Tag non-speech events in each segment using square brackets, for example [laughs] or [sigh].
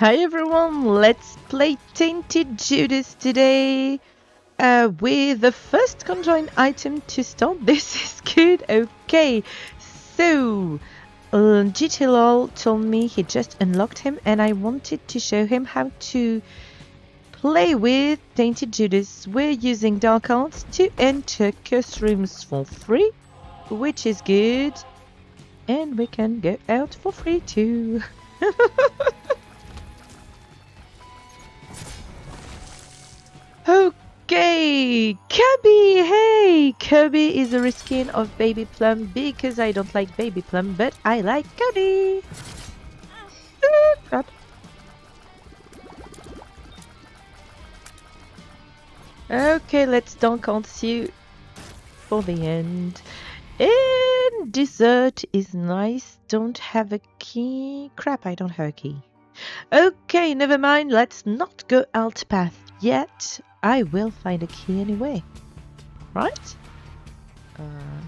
Hi everyone, let's play Tainted Judas today uh, with the first conjoined item to start. [laughs] This is good, okay. So, uh, GTLOL told me he just unlocked him and I wanted to show him how to play with Tainted Judas. We're using Dark Arts to enter curse rooms for free, which is good. And we can go out for free too. [laughs] Okay, Kirby, hey! Kirby is a reskin of Baby Plum because I don't like Baby Plum, but I like Kirby! [laughs] Okay, let's dunk on you for the end. And dessert is nice. Don't have a key. Crap, I don't have a key. Okay, never mind. Let's not go alt path yet. I will find a key anyway. Right? Uh,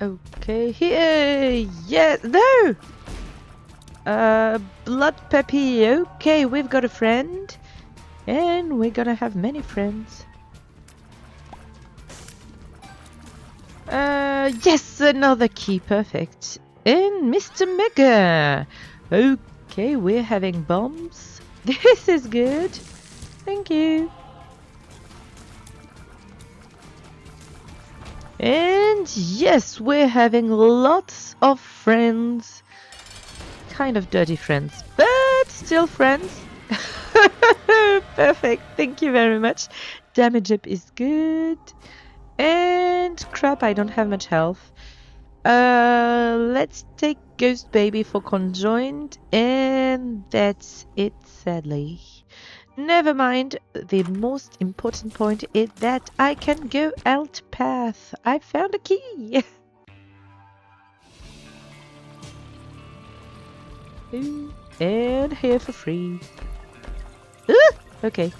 okay, here! Yes! No! Uh, Blood Puppy. Okay, we've got a friend. And we're gonna have many friends. Uh, yes, another key. Perfect. And Mr. Mega. Okay, we're having bombs. [laughs] This is good. Thank you. And yes, we're having lots of friends. Kind of dirty friends, but still friends. [laughs] Perfect, thank you very much. Damage up is good. And crap, I don't have much health. Uh, let's take Ghost Baby for conjoined, and that's it, sadly. Never mind, the most important point is that I can go alt path. I found a key! [laughs] and here for free. Ooh, okay.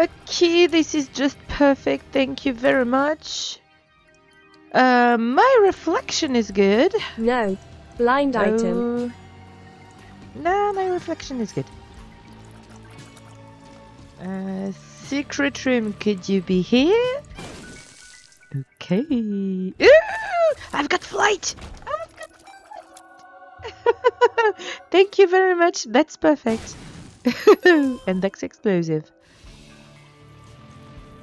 Okay, this is just perfect. Thank you very much. Uh, my reflection is good. No. Blind item. No, my reflection is good. Uh, secret room, could you be here? Okay. Ooh, I've got flight! I've got flight! [laughs] Thank you very much, that's perfect. [laughs] and that's explosive.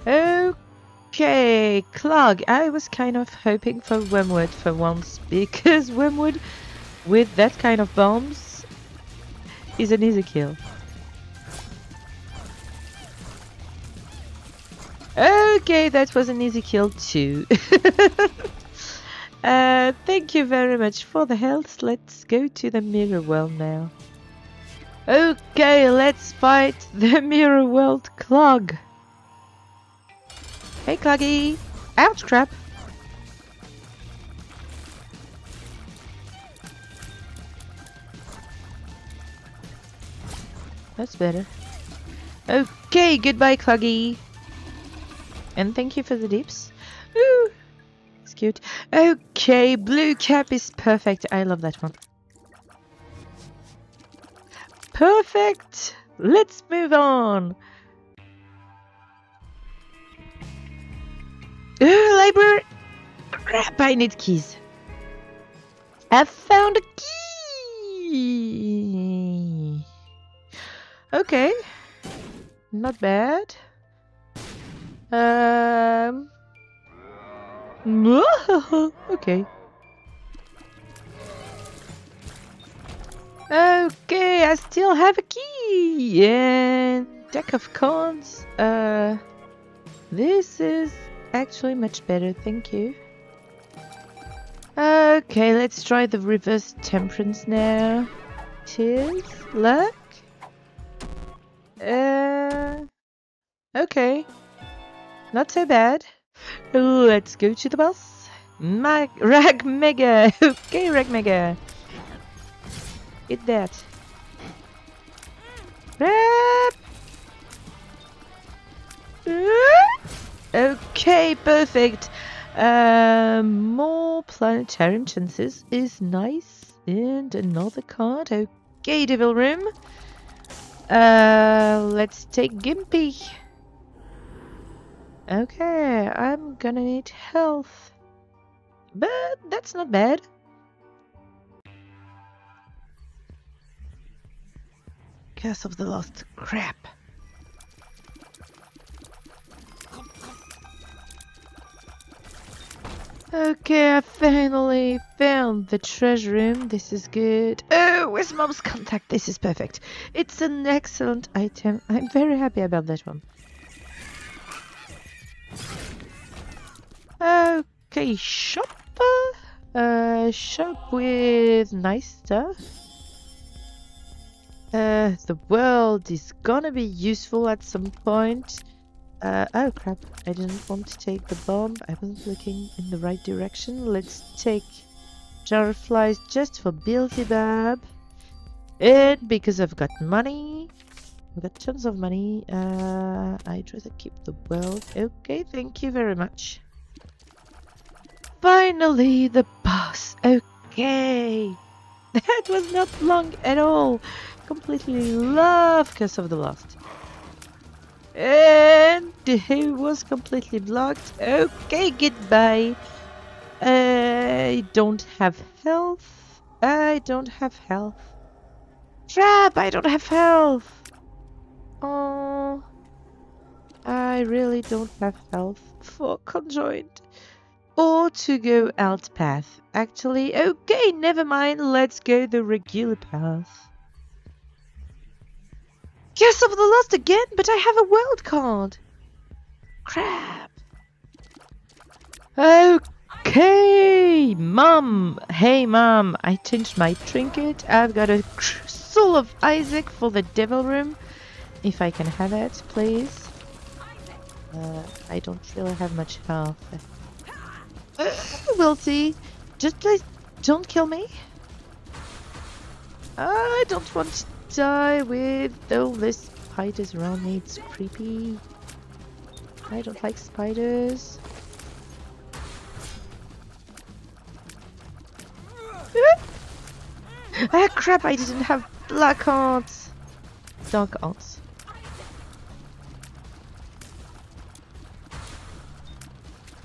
Okay, Clog. I was kind of hoping for Wormwood for once [laughs] because Wormwood with that kind of bombs is an easy kill. Okay, that was an easy kill too. [laughs] uh, thank you very much for the health. Let's go to the mirror world now. Okay, let's fight the [laughs] mirror world clog. Hey, Cluggy! Ouch, crap! That's better. Okay, goodbye, Cluggy! And thank you for the dips. Ooh! It's cute. Okay, blue cap is perfect. I love that one. Perfect! Let's move on! Library! Crap, I need keys. I found a key! Okay. Not bad. Um. [laughs] okay. Okay, I still have a key! And deck of cards. Uh. This is actually much better, thank you. Okay, let's try the reverse temperance now. Cheers, luck. Uh, okay, not so bad. Let's go to the boss. Mag [laughs] Rag Mega. okay, Rag Mega. Hit that. Rap. Okay, perfect. Uh, more planetarium chances is nice. And another card. Okay, Devil Room. Uh, let's take Gimpy. Okay, I'm gonna need health. But that's not bad. Curse of the Lost. Crap. Okay, I finally found the treasure room. This is good. Oh, where's mom's contact? This is perfect. It's an excellent item. I'm very happy about that one. Okay, shop. Uh, shop with nice stuff. Uh, the world is gonna be useful at some point. Uh, oh crap, I didn't want to take the bomb. I wasn't looking in the right direction. Let's take jar flies just for Beelzebub. And because I've got money, I've got tons of money, uh, I'd rather keep the world. Okay, thank you very much. Finally, the boss. Okay. [laughs] That was not long at all. Completely love Curse of the Lost. And he was completely blocked. Okay, goodbye. I don't have health. I don't have health. Trap! I don't have health. Oh, I really don't have health for conjoined or to go out path. Actually, okay, never mind. Let's go the regular path. Yes, of the Lost again, but I have a world card. Crap. Okay, Mom. Hey, Mom. I changed my trinket. I've got a Soul of Isaac for the Devil Room. If I can have it, please. Uh, I don't really have much health. Uh, we'll see. Just please don't kill me. I don't want die with all this spiders around me. It's creepy. I don't like spiders. [laughs] ah crap, I didn't have black hearts. Dark hearts.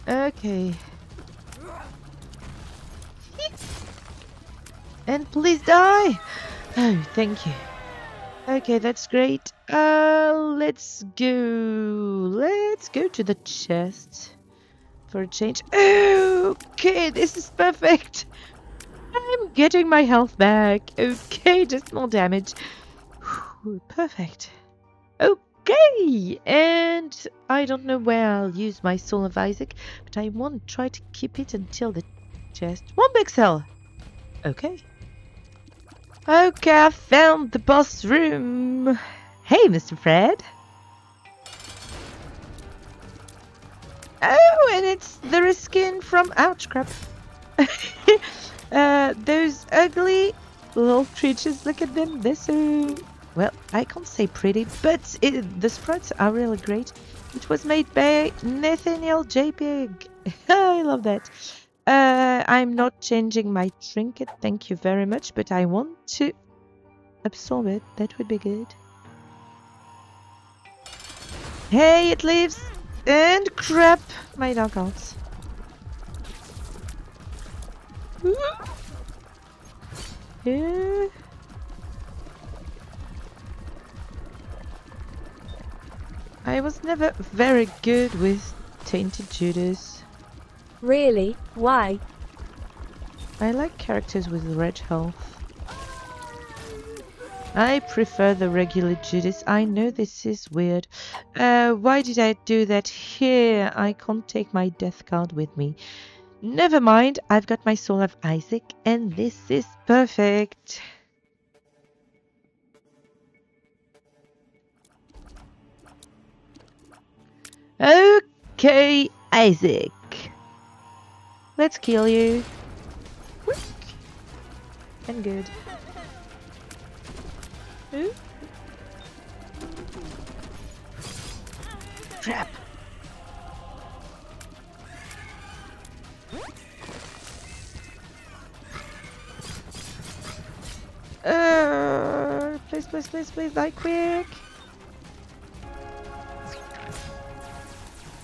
Okay. And please die! Oh, thank you. Okay, that's great. Uh, let's go. Let's go to the chest for a change. Okay, this is perfect. I'm getting my health back. Okay, just more damage. Whew, perfect. Okay, and I don't know where I'll use my Soul of Isaac, but I want to try to keep it until the chest. One big cell. Okay. Okay, I found the boss room. Hey, Mr. Fred. Oh, and it's the skin from Ouch Crap. [laughs] uh, those ugly little creatures, look at them. They're so... Well, I can't say pretty, but it, the sprites are really great. It was made by Nathaniel JPEG. [laughs] I love that. Uh, I'm not changing my trinket, thank you very much, but I want to absorb it. That would be good. Hey, it leaves! And crap! My knockouts. Yeah. I was never very good with Tainted Judas. Really? Why? I like characters with red health. I prefer the regular Judas. I know this is weird. Uh, why did I do that here? I can't take my death card with me. Never mind, I've got my Soul of Isaac and this is perfect. Okay, Isaac. Let's kill you. And good. Ooh. Trap. Uh, please, please, please, please, die quick.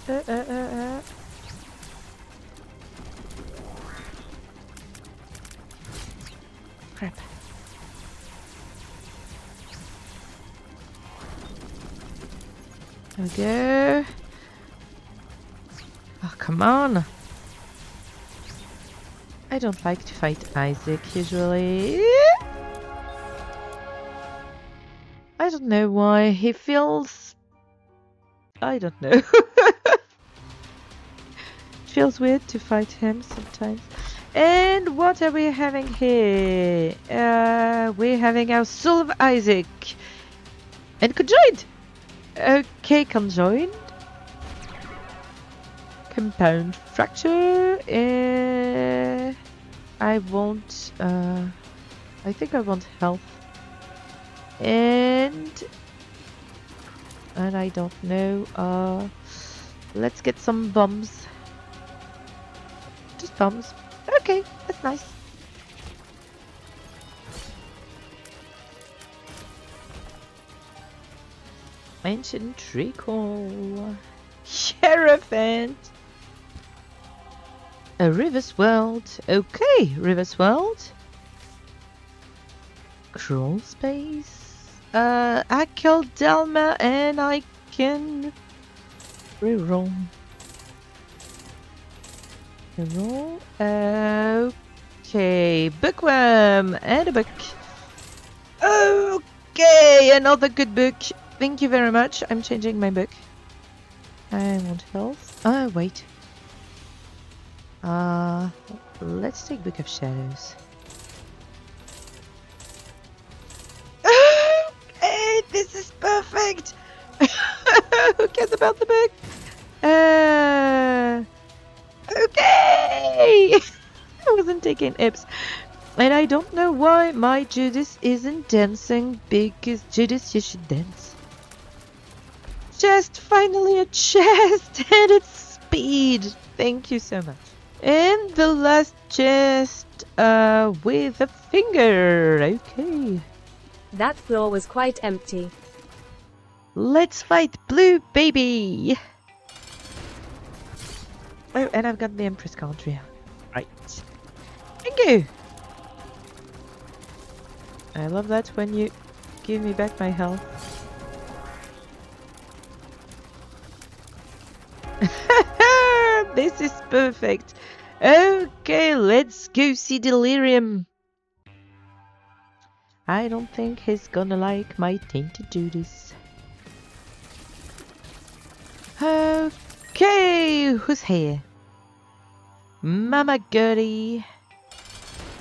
Uh, uh, uh, uh. We go. Oh, come on. I don't like to fight Isaac usually. I don't know why. He feels... I don't know. [laughs] feels weird to fight him sometimes. And what are we having here? Uh, we're having our Soul of Isaac. And conjoined! Okay, conjoined. Compound fracture. Uh, I want... Uh, I think I want health. And... And I don't know. Uh, let's get some bombs. Just bombs. Okay, that's nice. Ancient recall. Sheriffant. A Reverse World. Okay, Reverse World. Crawl space. Uh, I killed Delma and I can reroll. Reroll. Okay, bookworm and a book. Okay, another good book. Thank you very much. I'm changing my book. I want health. Oh, wait. Uh, let's take Book of Shadows. [laughs] hey, this is perfect! [laughs] Who cares about the book? Uh, okay! [laughs] I wasn't taking ips. And I don't know why my Judas isn't dancing because Judas, you should dance. Chest, finally a chest, [laughs] and it's speed. Thank you so much. And the last chest uh, with a finger. Okay. That floor was quite empty. Let's fight Blue Baby. Oh, and I've got the Empress country. Right. Thank you. I love that when you give me back my health. This is perfect. Okay, let's go see Delirium. I don't think he's gonna like my tainted Judas. Okay, who's here? Mama Gurdy.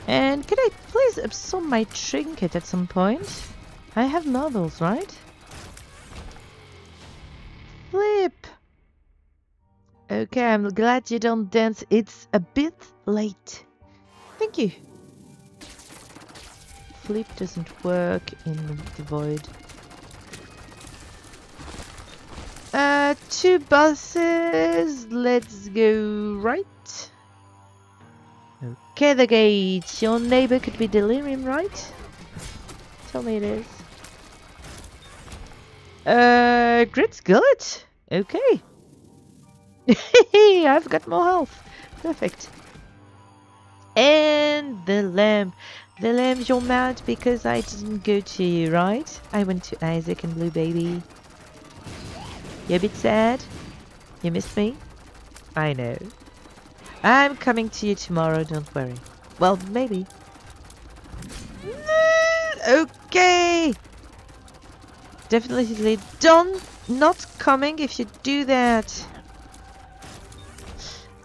And can I please absorb my trinket at some point? I have novels, right? Flip! Okay, I'm glad you don't dance. It's a bit late. Thank you. Flip doesn't work in the void. Uh, two buses. Let's go right. Okay, the gate. Your neighbor could be delirium, right? Tell me it is. Uh, Grit Skillet. Okay. [laughs] I've got more health. Perfect. And the lamb. The lamp, you're mad because I didn't go to you, right? I went to Isaac and Blue Baby. You're a bit sad? You missed me? I know. I'm coming to you tomorrow, don't worry. Well, maybe. Mm, okay! Definitely don't not coming if you do that.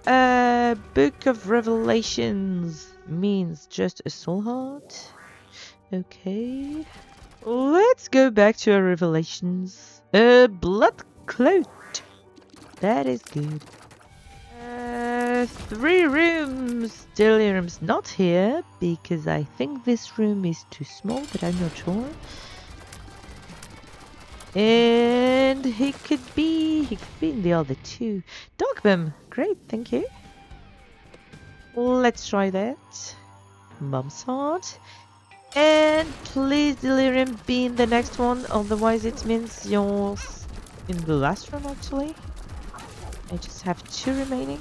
Uh, Book of Revelations means just a soul heart. Okay. Let's go back to our revelations. A blood cloak. That is good. Uh, three rooms. Delirium's not here because I think this room is too small, but I'm not sure. And he could be, he could be in the other two. Dogbum, great, thank you. Let's try that. Mum's heart. And please Delirium be in the next one, otherwise it means you're in the last room actually. I just have two remaining.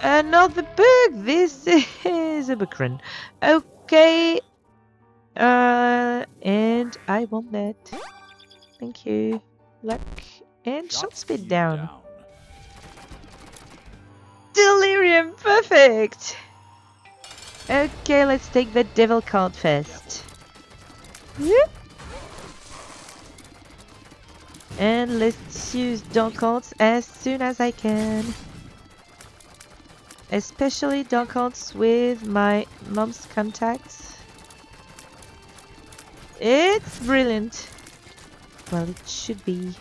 Another bug! This [laughs] is a book run. Okay. Uh, and I want that. Thank you. Luck. And shot speed down. down. Delirium! Perfect! Okay, let's take the devil card first. Whoop. And let's use Dark Arts as soon as I can. Especially Dark Arts with my mom's contacts. It's brilliant. Well, it should be.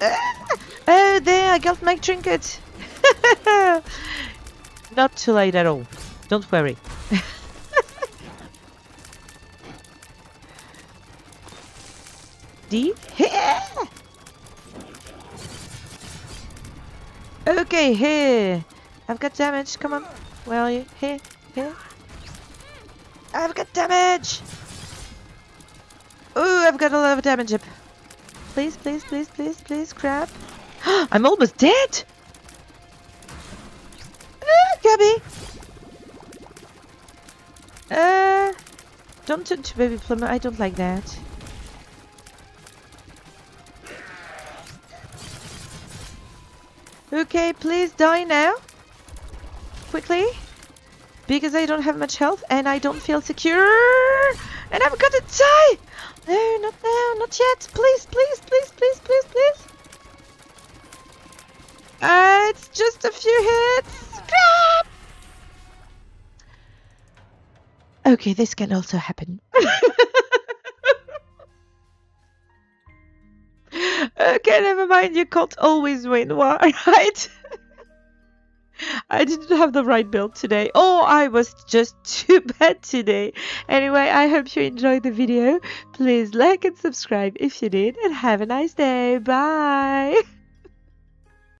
Ah! Oh, there, I got my trinket. [laughs] Not too late at all. Don't worry. [laughs] D? okay, here. I've got damage. Come on. Where are you? Here. Here. I've got damage. Ooh, I've got a lot of damage. Please, please, please, please, please, crap. [gasps] I'm almost dead! Ah, Gabby! Uh, don't turn to baby plumber, I don't like that. Okay, please die now. Quickly. Because I don't have much health and I don't feel secure. And I'm gonna die! No, not now, not yet. Please, please, please, please, please, please. Uh, it's just a few hits. Okay, this can also happen. [laughs] okay, never mind. You can't always win, [laughs] right? I didn't have the right build today. Oh, I was just [laughs] too bad today. Anyway, I hope you enjoyed the video. Please like and subscribe if you did, and have a nice day. Bye. [laughs]